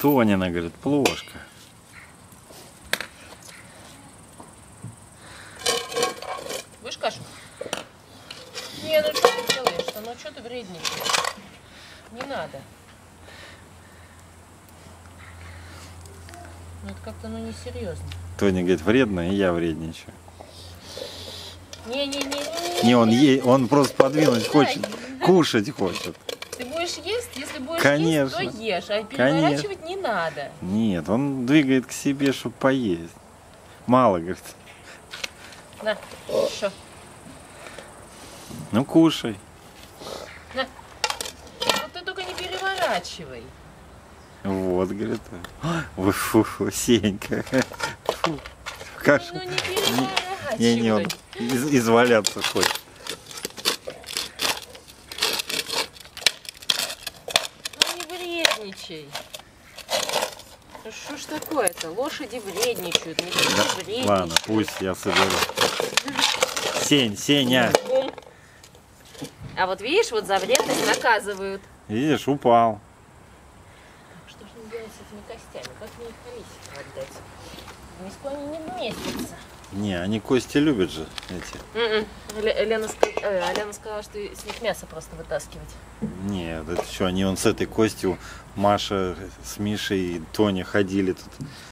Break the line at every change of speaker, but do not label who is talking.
Тонина, говорит, плошка.
Будешь кашу? Не, ну что ты делаешь-то? Ну что ты вредничаешь? Не надо. Ну это как-то ну несерьезно.
Тоня говорит, вредно, и я вредничаю.
Не-не-не.
Не, он, е... он просто подвинуть хочет, кушать хочет.
Если будешь
Конечно.
есть, то ешь, а переворачивать не надо.
Нет, он двигает к себе, чтобы поесть. Мало, говорит.
На, что?
Ну, кушай.
На. Вот ты только не переворачивай.
Вот, говорит. Ой, фу, фу, Сенька. Фу. Каша.
Ну не переворачивай.
Не, не, он из- изваляться хочет.
Ну не вредничай. Ну что ж такое-то? Лошади вредничают, не
Да,
вредничают.
Ладно, пусть я соберу. Сень, Сеня.
А вот видишь, вот за вредность наказывают.
Видишь, упал.
Что же мне делать с этими костями? Как мне их миску они не вместятся.
Не, они кости любят же эти.
Ле- Лена, ска- э, Лена сказала, что с них мясо просто вытаскивать.
Нет, это что, они он с этой костью, Маша с Мишей и Тоня ходили тут